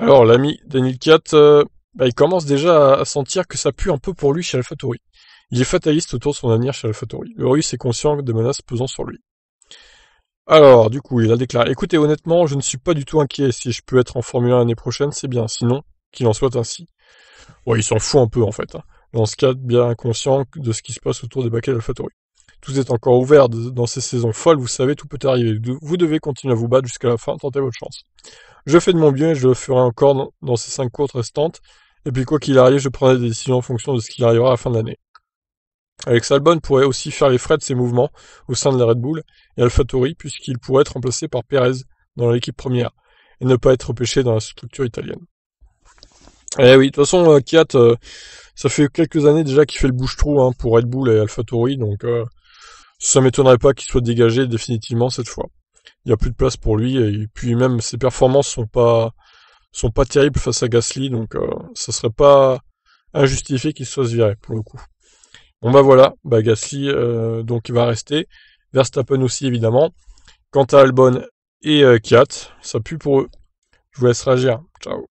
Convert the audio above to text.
Alors, l'ami Daniel Kiat, euh, bah, il commence déjà à, sentir que ça pue un peu pour lui chez AlphaTauri. Il est fataliste autour de son avenir chez AlphaTauri. Le russe est conscient des menaces pesant sur lui. Alors, du coup, il a déclaré Écoutez, honnêtement, je ne suis pas du tout inquiet. Si je peux être en Formule 1 l'année prochaine, c'est bien. Sinon, qu'il en soit ainsi. Ouais, il s'en fout un peu, en fait. Hein. Dans ce cas, bien conscient de ce qui se passe autour des baquets d'AlphaTauri. Tout est encore ouvert dans ces saisons folles, vous savez, tout peut arriver. Vous devez continuer à vous battre jusqu'à la fin, tentez votre chance. Je fais de mon mieux et je le ferai encore dans ces cinq courses restantes. Et puis quoi qu'il arrive, je prendrai des décisions en fonction de ce qui arrivera à la fin de l'année. Alex Albon pourrait aussi faire les frais de ses mouvements au sein de la Red Bull et AlphaTauri puisqu'il pourrait être remplacé par Perez dans l'équipe première et ne pas être repêché dans la structure italienne. Eh oui, de toute façon, euh, Kiat, euh, ça fait quelques années déjà qu'il fait le bouche-trou hein, pour Red Bull et AlphaTauri, donc euh, ça m'étonnerait pas qu'il soit dégagé définitivement cette fois. Il n'y a plus de place pour lui et puis même ses performances sont pas sont pas terribles face à Gasly, donc euh, ça serait pas injustifié qu'il soit viré pour le coup. Bon bah voilà, bah Gasly euh, donc il va rester, Verstappen aussi évidemment. Quant à Albon et euh, Kiat, ça pue pour eux. Je vous laisse réagir. Ciao.